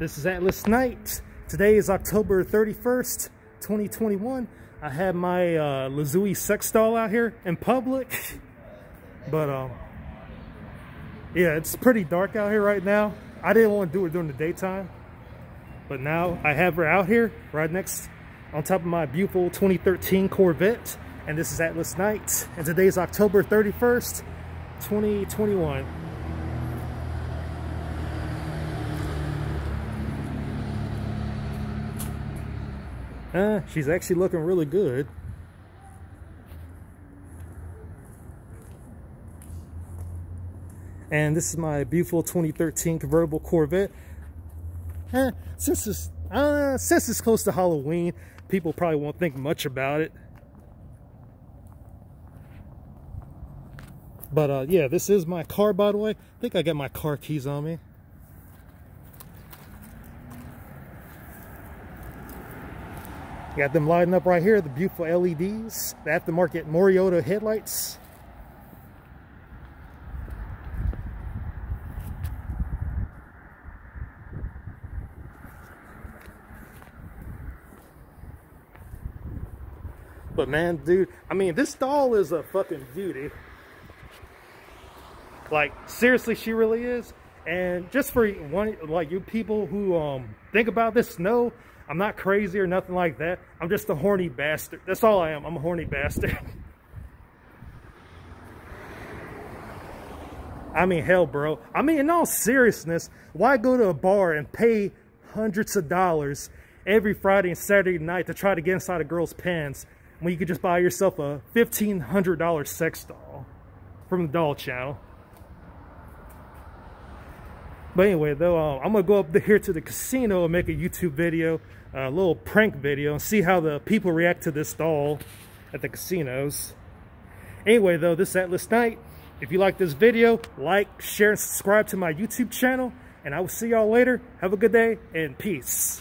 This is Atlas Night. Today is October 31st, 2021. I have my uh, Lazuli sex doll out here in public. But, um, yeah, it's pretty dark out here right now. I didn't want to do it during the daytime. But now I have her out here right next on top of my beautiful 2013 Corvette. And this is Atlas Night. And today is October 31st, 2021. She's actually looking really good. And this is my beautiful 2013 convertible Corvette. Eh, since it's, uh, since it's close to Halloween, people probably won't think much about it. But uh, yeah, this is my car, by the way. I think I got my car keys on me. Got them lighting up right here, the beautiful LEDs, the aftermarket Morimoto headlights. But man, dude, I mean, this doll is a fucking beauty. Like, seriously, she really is. And just for one, like you people who um think about this, know I'm not crazy or nothing like that. I'm just a horny bastard. That's all I am. I'm a horny bastard. I mean, hell, bro. I mean, in all seriousness, why go to a bar and pay hundreds of dollars every Friday and Saturday night to try to get inside a girl's pants when you could just buy yourself a $1,500 sex doll from the doll channel? But anyway, though, uh, I'm to go up here to the casino and make a YouTube video, a little prank video, and see how the people react to this doll at the casinos. Anyway, though, this is Atlas Night. If you like this video, like, share, and subscribe to my YouTube channel. And I will see y'all later. Have a good day, and peace.